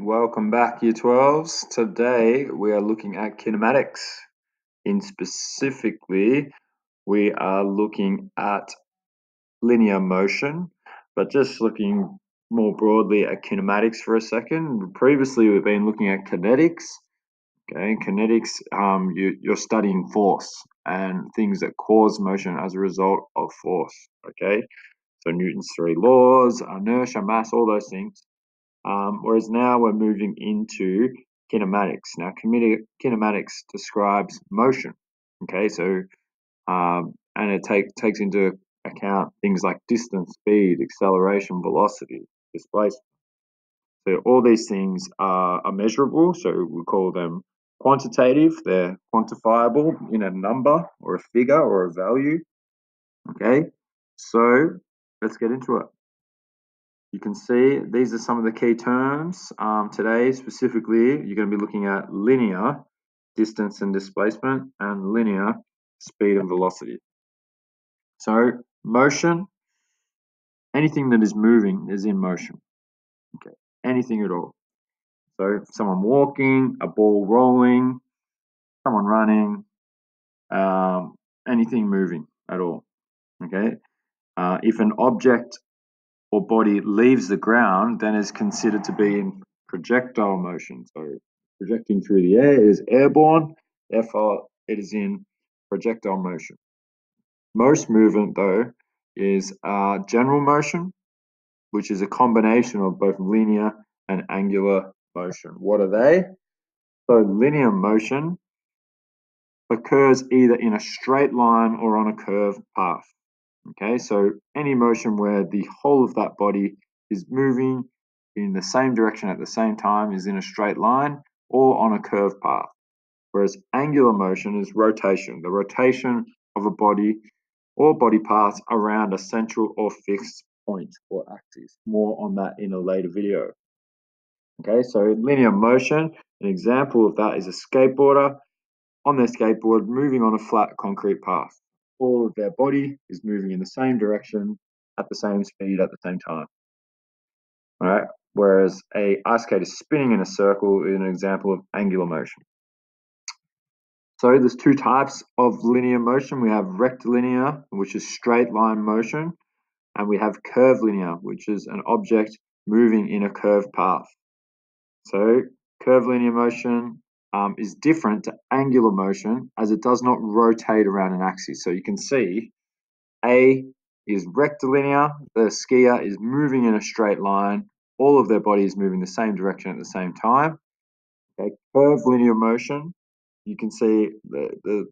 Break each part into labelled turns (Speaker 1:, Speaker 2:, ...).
Speaker 1: Welcome back, Year 12s. Today we are looking at kinematics. In specifically, we are looking at linear motion, but just looking more broadly at kinematics for a second. Previously, we've been looking at kinetics. Okay, kinetics, um, you, you're studying force and things that cause motion as a result of force. Okay, so Newton's three laws, inertia, mass, all those things. Um, whereas now we're moving into kinematics. Now, kinematics describes motion. Okay, so um, and it take, takes into account things like distance, speed, acceleration, velocity, displacement. So all these things are, are measurable. So we call them quantitative. They're quantifiable in a number or a figure or a value. Okay, so let's get into it. You can see these are some of the key terms. Um, today, specifically, you're going to be looking at linear distance and displacement and linear speed and velocity. So, motion, anything that is moving is in motion. Okay, anything at all. So, someone walking, a ball rolling, someone running, um, anything moving at all. Okay, uh, if an object or body leaves the ground, then is considered to be in projectile motion. So projecting through the air is airborne, therefore it is in projectile motion. Most movement, though, is uh, general motion, which is a combination of both linear and angular motion. What are they? So linear motion occurs either in a straight line or on a curved path. Okay, so any motion where the whole of that body is moving in the same direction at the same time is in a straight line or on a curved path. Whereas angular motion is rotation, the rotation of a body or body parts around a central or fixed point or axis. More on that in a later video. Okay, so linear motion, an example of that is a skateboarder on their skateboard moving on a flat concrete path all of their body is moving in the same direction at the same speed at the same time. All right. Whereas a ice skate is spinning in a circle is an example of angular motion. So there's two types of linear motion. We have rectilinear, which is straight line motion, and we have curvilinear, which is an object moving in a curved path. So curvilinear motion um, is different to angular motion as it does not rotate around an axis. So you can see A is rectilinear, the skier is moving in a straight line, all of their body is moving the same direction at the same time. Okay, curvilinear motion, you can see the, the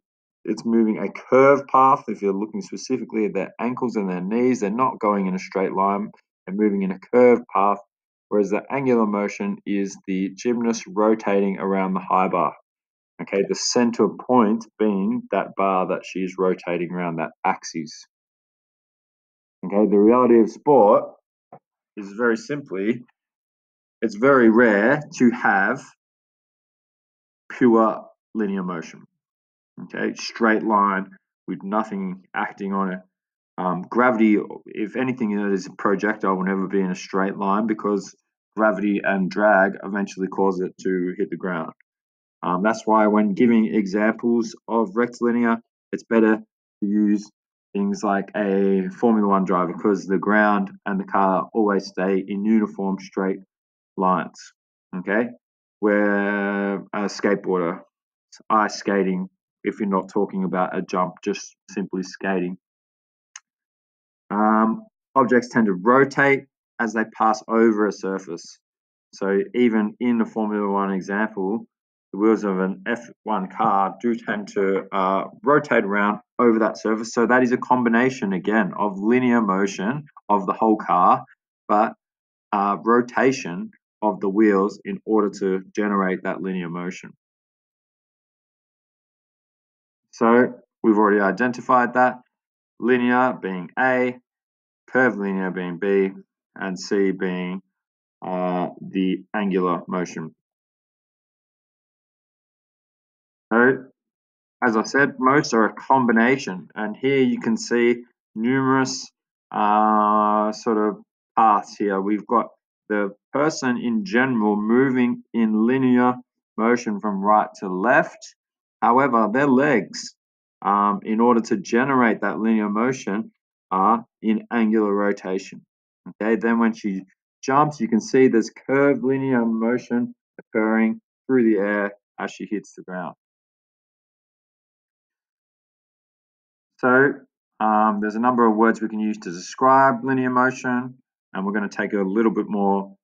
Speaker 1: it's moving a curved path. If you're looking specifically at their ankles and their knees, they're not going in a straight line, they're moving in a curved path whereas the angular motion is the gymnast rotating around the high bar. Okay, the center point being that bar that she's rotating around that axis. Okay, the reality of sport is very simply it's very rare to have pure linear motion. Okay, straight line with nothing acting on it. Um, gravity, if anything, you know, a projectile will never be in a straight line because gravity and drag eventually cause it to hit the ground. Um, that's why when giving examples of rectilinear, it's better to use things like a Formula One driver because the ground and the car always stay in uniform straight lines. Okay, where a skateboarder, ice skating, if you're not talking about a jump, just simply skating. Um, objects tend to rotate as they pass over a surface. So even in the Formula One example, the wheels of an F1 car do tend to uh, rotate around over that surface. So that is a combination again of linear motion of the whole car, but uh, rotation of the wheels in order to generate that linear motion. So we've already identified that linear being A, curvilinear being B, and C being uh, the angular motion. So, as I said, most are a combination, and here you can see numerous uh, sort of paths here. We've got the person in general moving in linear motion from right to left. However, their legs, um, in order to generate that linear motion, are in angular rotation. Okay, then when she jumps, you can see there's curvilinear motion occurring through the air as she hits the ground. So um, there's a number of words we can use to describe linear motion, and we're going to take a little bit more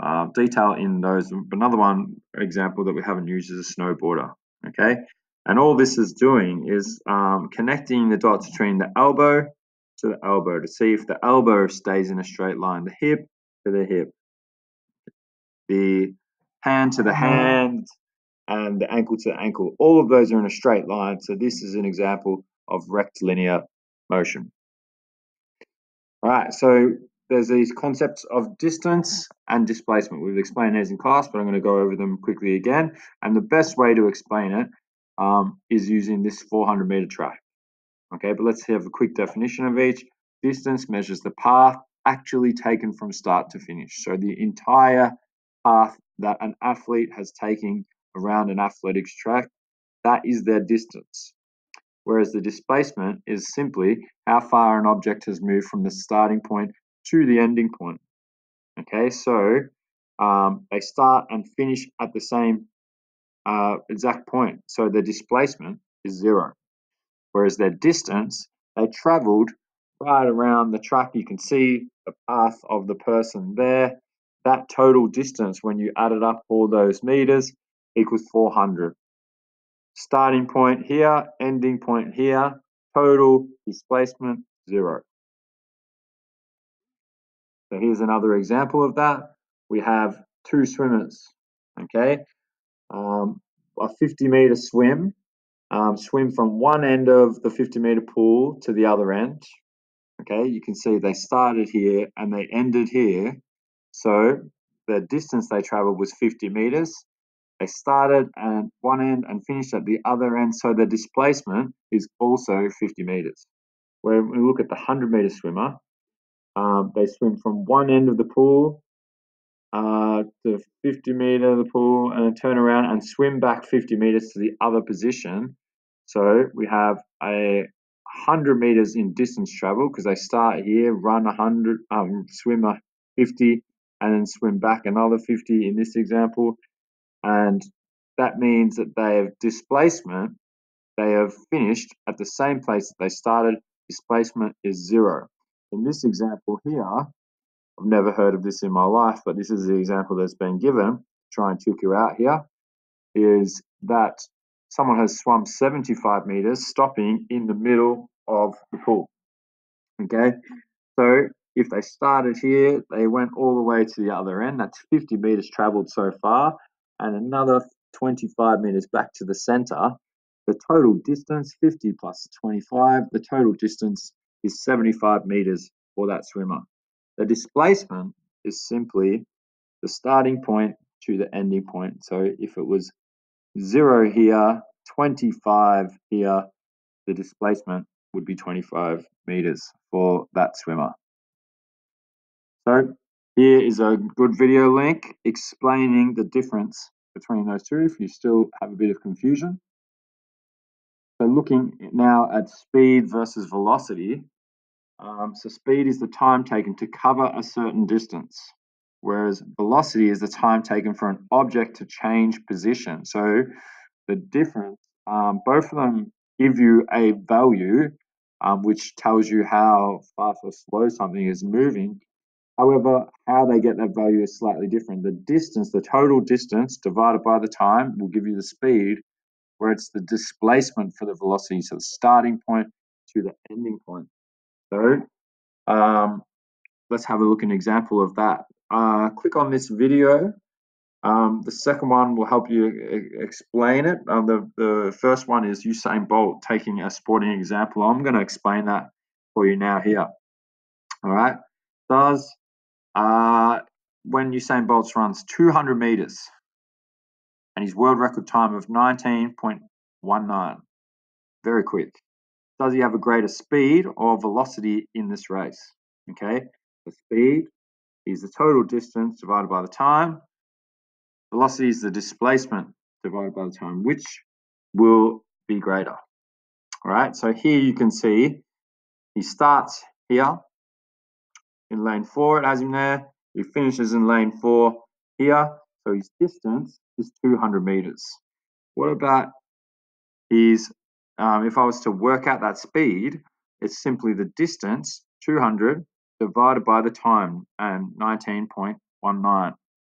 Speaker 1: uh, detail in those. Another one example that we haven't used is a snowboarder. Okay, and all this is doing is um, connecting the dots between the elbow to the elbow to see if the elbow stays in a straight line, the hip to the hip, the hand to the hand, and the ankle to the ankle. All of those are in a straight line. So this is an example of rectilinear motion. All right, so there's these concepts of distance and displacement. We've explained these in class, but I'm going to go over them quickly again. And the best way to explain it um, is using this 400 meter track. Okay, but let's have a quick definition of each. Distance measures the path actually taken from start to finish. So the entire path that an athlete has taken around an athletics track, that is their distance. Whereas the displacement is simply how far an object has moved from the starting point to the ending point. Okay, so um, they start and finish at the same uh, exact point. So the displacement is zero. Whereas their distance, they traveled right around the track. You can see the path of the person there. That total distance, when you added up all those meters, equals 400. Starting point here, ending point here, total displacement zero. So here's another example of that. We have two swimmers, okay? Um, a 50 meter swim, um, swim from one end of the 50 meter pool to the other end. Okay, you can see they started here and they ended here. So the distance they traveled was 50 meters. They started at one end and finished at the other end. So the displacement is also 50 meters. When we look at the 100 meter swimmer, um, they swim from one end of the pool uh, to 50 meter of the pool and then turn around and swim back 50 meters to the other position. So we have a 100 meters in distance travel because they start here, run 100, um, swim a 50, and then swim back another 50 in this example. And that means that they have displacement, they have finished at the same place that they started. Displacement is zero. In this example here, I've never heard of this in my life, but this is the example that's been given. Try and trick you out here. Is that someone has swum 75 meters, stopping in the middle of the pool. Okay, so if they started here, they went all the way to the other end. That's 50 meters traveled so far, and another 25 meters back to the center. The total distance, 50 plus 25, the total distance is 75 meters for that swimmer. The displacement is simply the starting point to the ending point. So if it was zero here, 25 here, the displacement would be 25 meters for that swimmer. So here is a good video link explaining the difference between those two if you still have a bit of confusion. So looking now at speed versus velocity, um, so speed is the time taken to cover a certain distance, whereas velocity is the time taken for an object to change position. So the difference, um, both of them give you a value um, which tells you how fast or slow something is moving. However, how they get that value is slightly different. The distance, the total distance divided by the time will give you the speed, where it's the displacement for the velocity, so the starting point to the ending point. So um, let's have a look at an example of that. Uh, click on this video. Um, the second one will help you explain it. Um, the, the first one is Usain Bolt taking a sporting example. I'm going to explain that for you now here. All right. Does uh, when Usain Bolt runs 200 meters and his world record time of 19.19, very quick does he have a greater speed or velocity in this race? Okay, the speed is the total distance divided by the time. Velocity is the displacement divided by the time, which will be greater. All right, so here you can see he starts here in lane four, it has him there. He finishes in lane four here, so his distance is 200 meters. What about his, um, if I was to work out that speed, it's simply the distance, 200, divided by the time, and 19.19.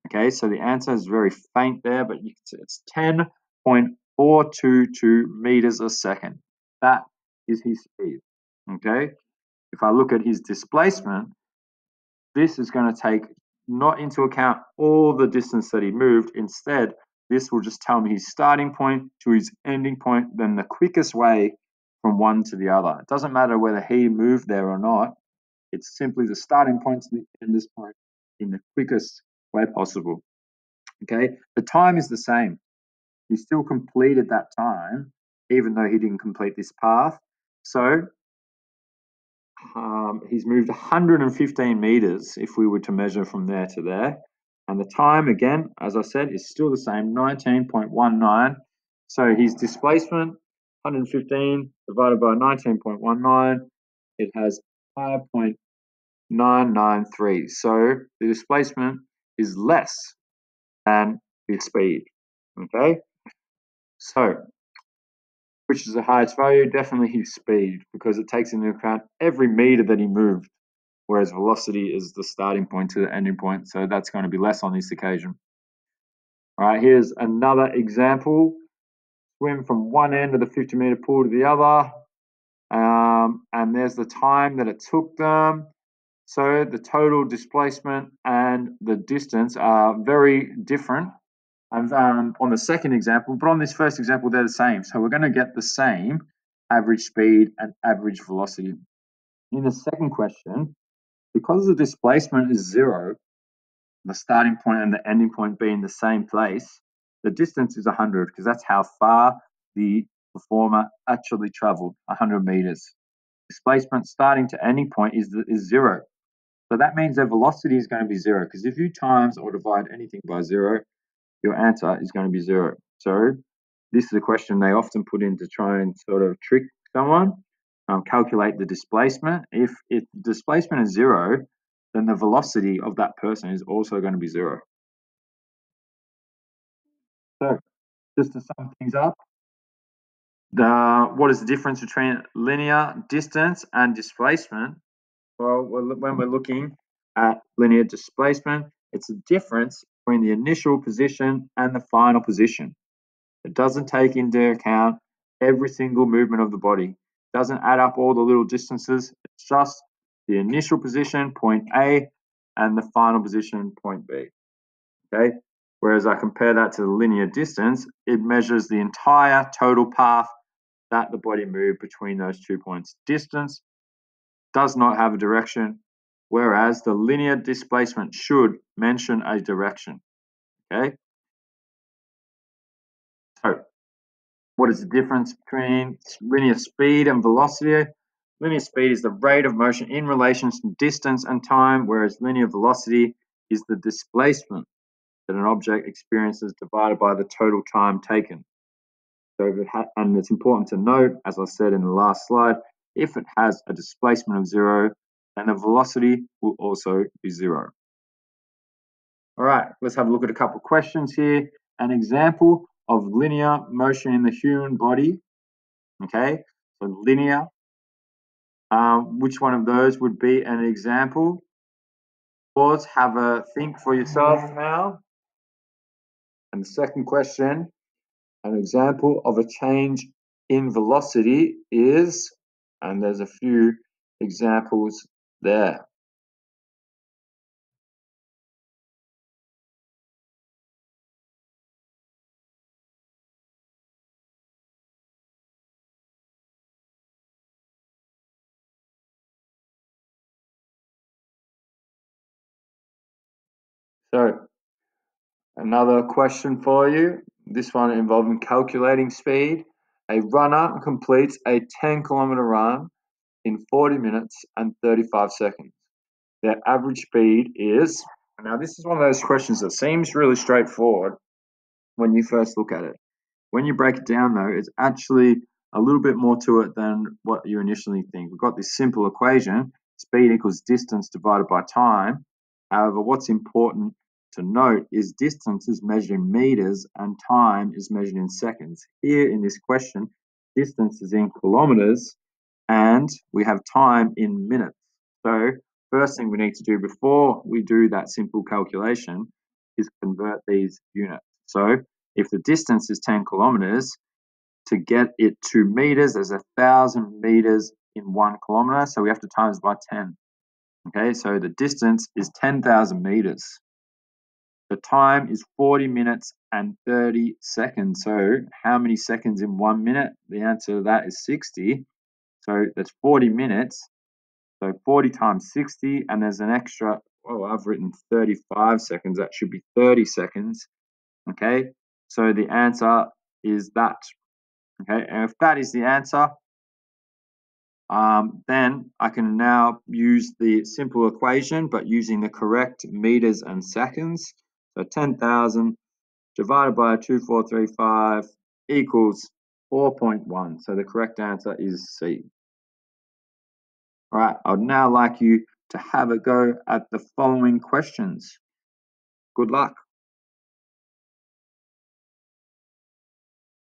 Speaker 1: Okay, so the answer is very faint there, but you can see it's 10.422 meters a second. That is his speed. Okay, if I look at his displacement, this is going to take not into account all the distance that he moved. Instead, this will just tell me his starting point to his ending point, then the quickest way from one to the other. It doesn't matter whether he moved there or not. It's simply the starting point to the point in the quickest way possible. Okay, the time is the same. He still completed that time, even though he didn't complete this path. So um, he's moved 115 meters if we were to measure from there to there. And the time, again, as I said, is still the same, 19.19. So his displacement, 115 divided by 19.19, it has 5.993. So the displacement is less than his speed. Okay, so which is the highest value? Definitely his speed, because it takes into account every meter that he moved, whereas velocity is the starting point to the ending point, so that's going to be less on this occasion. All right, here's another example. Swim from one end of the 50 meter pool to the other, um, and there's the time that it took them. So the total displacement and the distance are very different um, on the second example, but on this first example, they're the same. So we're going to get the same average speed and average velocity. In the second question, because the displacement is zero, the starting point and the ending point being the same place, the distance is 100 because that's how far the performer actually traveled, 100 meters. Displacement starting to ending point is, is zero. So that means their velocity is going to be zero because if you times or divide anything by zero, your answer is going to be zero. So this is a question they often put in to try and sort of trick someone. Um, calculate the displacement. If, if displacement is zero, then the velocity of that person is also going to be zero. So just to sum things up, the, what is the difference between linear distance and displacement? Well, when we're looking at linear displacement, it's a difference between the initial position and the final position. It doesn't take into account every single movement of the body. It doesn't add up all the little distances. It's just the initial position, point A, and the final position, point B. Okay. Whereas I compare that to the linear distance, it measures the entire total path that the body moved between those two points. Distance does not have a direction, whereas the linear displacement should mention a direction. Okay. So, what is the difference between linear speed and velocity? Linear speed is the rate of motion in relation to distance and time, whereas linear velocity is the displacement that an object experiences divided by the total time taken. So, it and it's important to note, as I said in the last slide, if it has a displacement of zero, then the velocity will also be zero. All right, let's have a look at a couple questions here. An example of linear motion in the human body. Okay, so linear. Um, which one of those would be an example? Pause, have a think for yourself now. And the second question, an example of a change in velocity is, and there's a few examples there So, another question for you. This one involving calculating speed. A runner completes a 10 kilometer run in 40 minutes and 35 seconds. their average speed is, now this is one of those questions that seems really straightforward when you first look at it. When you break it down though, it's actually a little bit more to it than what you initially think. We've got this simple equation, speed equals distance divided by time. However, what's important to note is distance is measured in meters and time is measured in seconds. Here in this question, distance is in kilometers and we have time in minutes. So first thing we need to do before we do that simple calculation is convert these units. So if the distance is 10 kilometers, to get it to meters, there's a thousand meters in one kilometer, so we have to times by 10. Okay, so the distance is 10,000 meters. The time is 40 minutes and 30 seconds. So how many seconds in one minute? The answer to that is 60. So that's 40 minutes. So 40 times 60, and there's an extra, oh, I've written 35 seconds. That should be 30 seconds. Okay, so the answer is that. Okay, and if that is the answer, um, then I can now use the simple equation, but using the correct meters and seconds. So 10,000 divided by 2435 equals 4.1. So the correct answer is C. All right, I'd now like you to have a go at the following questions. Good luck.